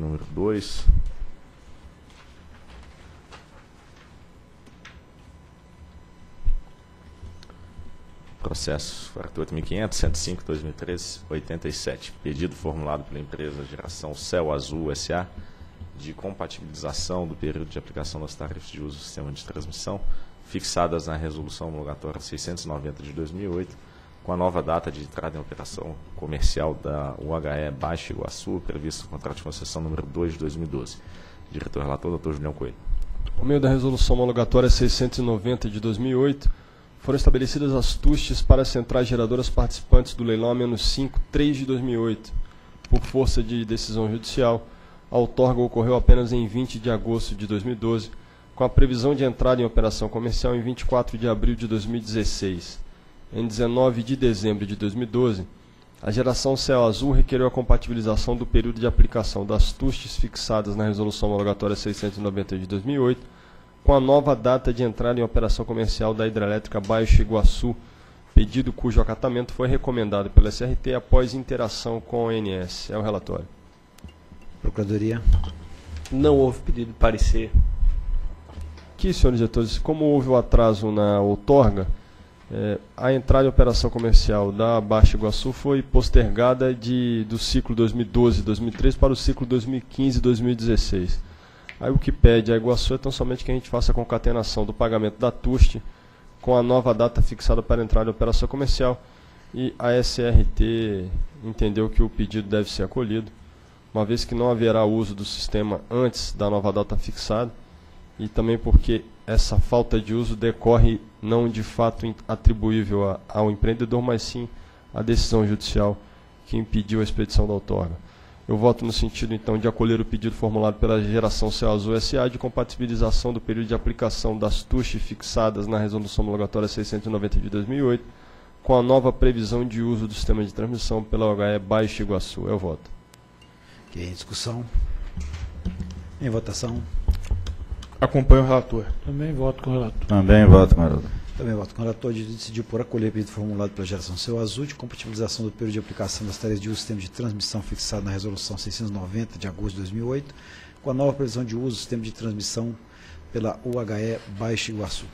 número 2. Processo 48.500, 105, 2013, 87. Pedido formulado pela empresa Geração Céu Azul S.A. de compatibilização do período de aplicação das tarifas de uso do sistema de transmissão fixadas na Resolução Homologatória 690 de 2008, com a nova data de entrada em operação comercial da UHE Baixo Iguaçu, previsto no contrato de concessão número 2 de 2012. Diretor relator, doutor Julião Coelho. Por meio da Resolução Homologatória 690 de 2008, foram estabelecidas as TUSTs para as centrais geradoras participantes do leilão A-5 3 de 2008. Por força de decisão judicial, a outorga ocorreu apenas em 20 de agosto de 2012, com a previsão de entrada em operação comercial em 24 de abril de 2016. Em 19 de dezembro de 2012, a geração Céu Azul requereu a compatibilização do período de aplicação das TUSTs fixadas na Resolução Homologatória 690 de 2008 com a nova data de entrada em operação comercial da hidrelétrica Baixo Iguaçu, pedido cujo acatamento foi recomendado pela SRT após interação com o ONS. É o relatório. Procuradoria. Não houve pedido de parecer. Aqui, senhores diretores, como houve o atraso na outorga, é, a entrada em operação comercial da Baixa Iguaçu foi postergada de, do ciclo 2012-2013 para o ciclo 2015-2016. Aí o que pede a Iguaçu é tão somente que a gente faça a concatenação do pagamento da TUST com a nova data fixada para entrada em operação comercial e a SRT entendeu que o pedido deve ser acolhido, uma vez que não haverá uso do sistema antes da nova data fixada e também porque essa falta de uso decorre não de fato atribuível a, ao empreendedor, mas sim à decisão judicial que impediu a expedição da outorga. Eu voto no sentido, então, de acolher o pedido formulado pela Geração Céu Azul SA de compatibilização do período de aplicação das TUSH fixadas na Resolução Homologatória 690 de 2008 com a nova previsão de uso do sistema de transmissão pela OHE Baixo Iguaçu. Eu voto. Em discussão. Em votação. Acompanho o relator. Também voto com o relator. Também voto com o relator. Também voto com o relator de decidir por acolher o pedido formulado pela geração Céu Azul de compatibilização do período de aplicação das tarefas de uso do sistema de transmissão fixado na Resolução 690 de agosto de 2008, com a nova previsão de uso do sistema de transmissão pela UHE Baixo Iguaçu.